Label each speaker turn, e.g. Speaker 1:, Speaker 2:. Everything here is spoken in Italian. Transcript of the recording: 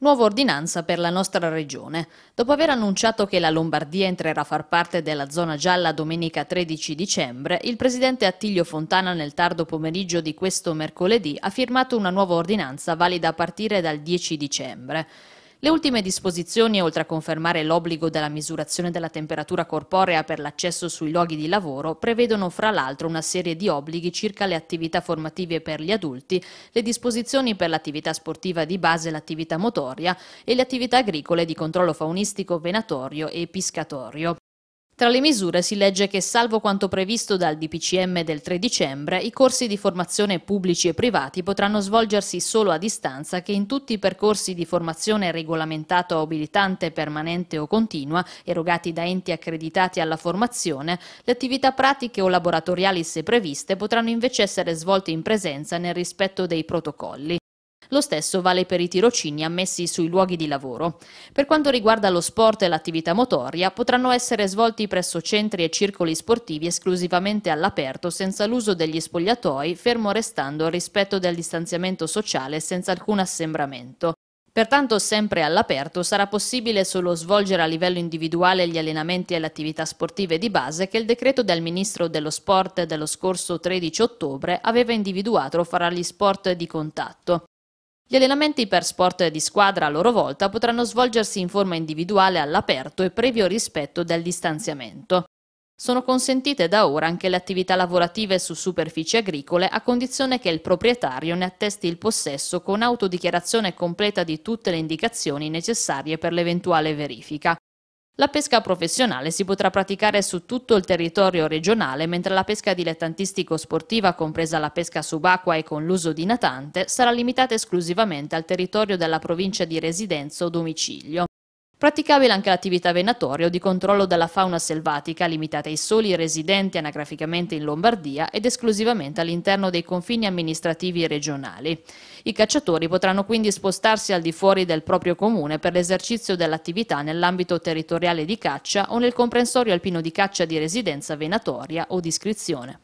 Speaker 1: Nuova ordinanza per la nostra regione. Dopo aver annunciato che la Lombardia entrerà a far parte della zona gialla domenica 13 dicembre, il presidente Attilio Fontana nel tardo pomeriggio di questo mercoledì ha firmato una nuova ordinanza valida a partire dal 10 dicembre. Le ultime disposizioni, oltre a confermare l'obbligo della misurazione della temperatura corporea per l'accesso sui luoghi di lavoro, prevedono fra l'altro una serie di obblighi circa le attività formative per gli adulti, le disposizioni per l'attività sportiva di base e l'attività motoria e le attività agricole di controllo faunistico venatorio e piscatorio. Tra le misure si legge che, salvo quanto previsto dal DPCM del 3 dicembre, i corsi di formazione pubblici e privati potranno svolgersi solo a distanza che in tutti i percorsi di formazione regolamentato o abilitante permanente o continua, erogati da enti accreditati alla formazione, le attività pratiche o laboratoriali se previste potranno invece essere svolte in presenza nel rispetto dei protocolli. Lo stesso vale per i tirocini ammessi sui luoghi di lavoro. Per quanto riguarda lo sport e l'attività motoria, potranno essere svolti presso centri e circoli sportivi esclusivamente all'aperto senza l'uso degli spogliatoi, fermo restando il rispetto del distanziamento sociale senza alcun assembramento. Pertanto sempre all'aperto sarà possibile solo svolgere a livello individuale gli allenamenti e le attività sportive di base che il decreto del Ministro dello Sport dello scorso 13 ottobre aveva individuato fra gli sport di contatto. Gli allenamenti per sport di squadra a loro volta potranno svolgersi in forma individuale all'aperto e previo rispetto del distanziamento. Sono consentite da ora anche le attività lavorative su superfici agricole a condizione che il proprietario ne attesti il possesso con autodichiarazione completa di tutte le indicazioni necessarie per l'eventuale verifica. La pesca professionale si potrà praticare su tutto il territorio regionale, mentre la pesca dilettantistico-sportiva, compresa la pesca subacquea e con l'uso di natante, sarà limitata esclusivamente al territorio della provincia di residenza o domicilio. Praticabile anche l'attività venatoria o di controllo della fauna selvatica limitata ai soli residenti anagraficamente in Lombardia ed esclusivamente all'interno dei confini amministrativi regionali. I cacciatori potranno quindi spostarsi al di fuori del proprio comune per l'esercizio dell'attività nell'ambito territoriale di caccia o nel comprensorio alpino di caccia di residenza venatoria o di iscrizione.